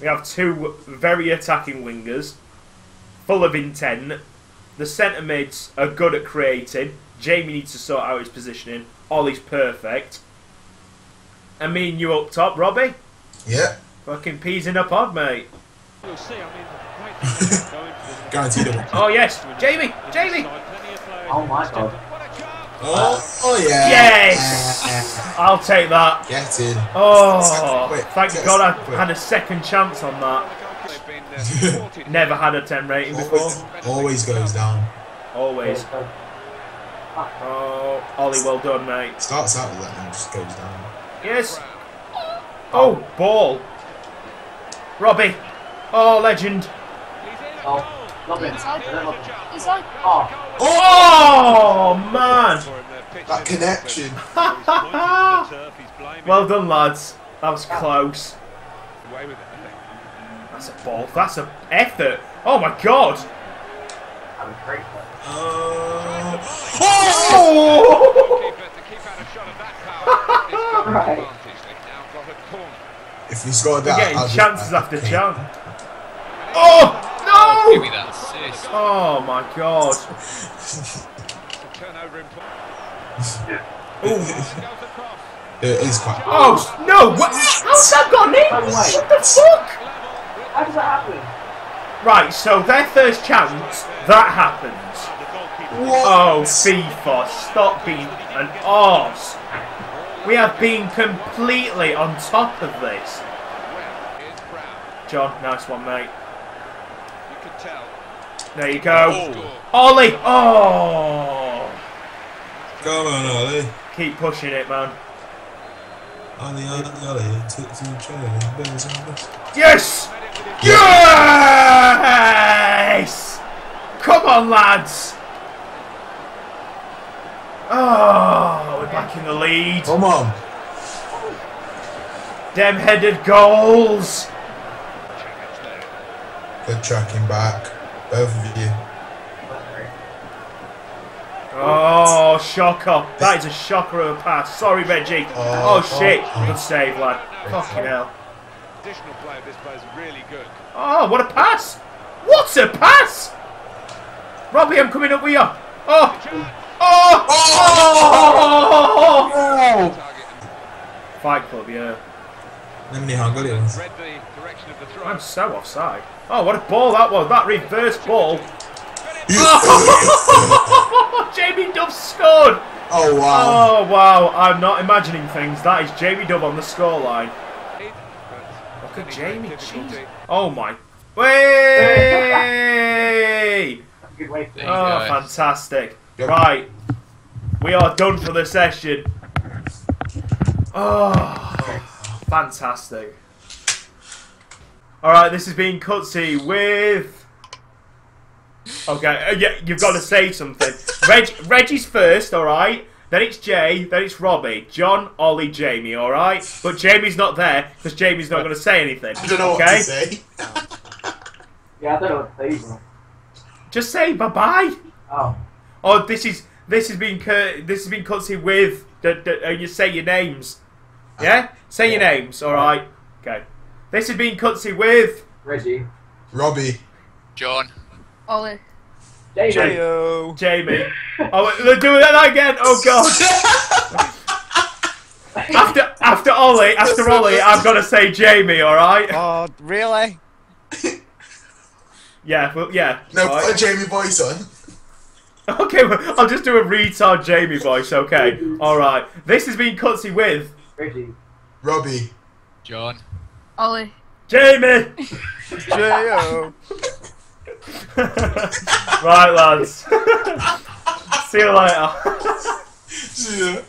We have two very attacking wingers, full of intent. The centre mids are good at creating. Jamie needs to sort out his positioning. Olly's perfect. And me and you up top, Robbie. Yeah. Fucking peas in a pod, mate. We'll see. I mean, the great thing about going for this- Guaranteed. Oh yes, Jamie, Jamie. Plenty of players Oh my god. What a chance! Oh, oh yeah. Yes! I'll take that. Get in. Oh, Wait, thank just- God I wait. had a second chance on that. They've been supported. Never had a 10 rating before. Always, always goes down. Always. Oh, Olly, well done, mate. Starts out with that and just goes down. Yes. Oh, ball. Robbie. Oh, legend. Oh, love it. I don't love it. Oh, Oh, man. That connection. Well done, lads. That was close. Away with it, I think. That's a ball. That's an effort. Oh, my God. that was great. Uh, oh! Keeper to keep out a shot of that power. It's got an Right. advantage. They've now got a corner. If we scored that, getting I'll chances after okay. chance. Oh, Give me no! that assist. Oh, my God. The turnover in play. Ooh. It is quite. Oh, no! What? How's that gone in? No way. What the fuck? How does that happen? Right, so their first chance, that happens. What? Oh, FIFA, stop being an arse. We have been completely on top of this. John, nice one, mate. You can tell. There you go. Score. Olly! Oh! Come on, Olly. Keep pushing it, man. Olly, Olly, Olly. Took to Charlie. Bells on Yes! Made it with his Yes! Come on, lads! Oh, we're back in the lead. Come on. Them headed goals. Good tracking back. Both of you. Oh, shocker. That is a shocker of a pass. Sorry, Reggie. Oh, Oh, shit. oh. Good save, lad. Oh. Fucking hell. additional play of this player is really good. Oh, what a pass! What a pass! Robbie, I'm coming up with you. Oh! Oh! Oh! Target Fight Club, yeah. Nemini Hungarians. read the direction of the throw. I'm so offside. Oh, what a ball that was. That reverse ball. Jamie Dove scored. Oh wow. Oh, wow. I'm not imagining things. That is Jamie Dove on the scoreline. Look at Jamie. Jeez. Oh, my. Way! That's a good way There to you Oh, fantastic. Right. We are done for the session. Oh, fantastic. Alright, this has been Cutzy with. Okay, uh, yeah, you've got to say something. Reg, Reggie's first, alright? Then it's Jay, then it's Robbie, John, Olly, Jamie, alright? But Jamie's not there because Jamie's not going to say anything. I don't know what to say. Yeah, I don't know what to say. bro. Just say bye bye. Oh, Oh, this is this has been cur- this has been Cutzy with the, the, uh, you say your names. Yeah, say your Yeah. names. All right. Okay. This has been Cutzy with Reggie. Robbie. John. Olly. David. Jamie. Oh, wait, they're doing that again. Oh God. after after Olly, after Olly, I've got to say Jamie. All right. Oh, really? Yeah. Well, yeah. No, all put a right. Jamie voice on. Okay. Well, I'll just do a retard Jamie voice. Okay. All right. This has been Cutzy with Reggie. Robbie. John. Olly. Jamie. J-O. right, lads. See you later. See ya.